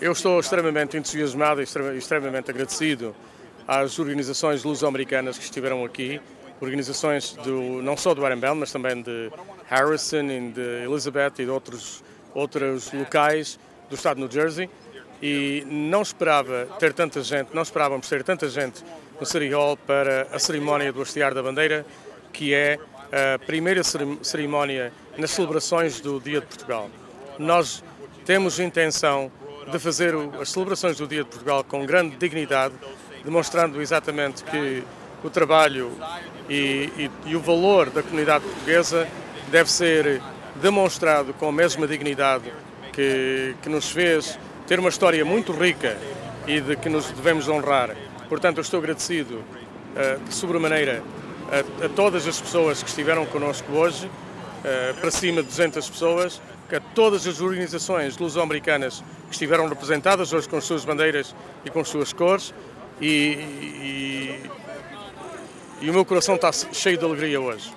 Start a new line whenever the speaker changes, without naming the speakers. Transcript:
Eu estou extremamente entusiasmado e extremamente agradecido às organizações luso-americanas que estiveram aqui, organizações do, não só do Arambel, mas também de Harrison e de Elizabeth e de outros, outros locais do estado de New Jersey. E não esperava ter tanta gente, não esperávamos ter tanta gente no City Hall para a cerimónia do hastear da bandeira, que é a primeira cerimónia nas celebrações do Dia de Portugal. Nós temos intenção de fazer as celebrações do Dia de Portugal com grande dignidade, demonstrando exatamente que o trabalho e, e, e o valor da comunidade portuguesa deve ser demonstrado com a mesma dignidade que, que nos fez ter uma história muito rica e de que nos devemos honrar. Portanto, eu estou agradecido uh, de sobremaneira a, a, todas as pessoas que estiveram connosco hoje, uh, para cima de 200 pessoas, a todas as organizações luso-americanas que estiveram representadas hoje com as suas bandeiras e com as suas cores e, e, e o meu coração está cheio de alegria hoje.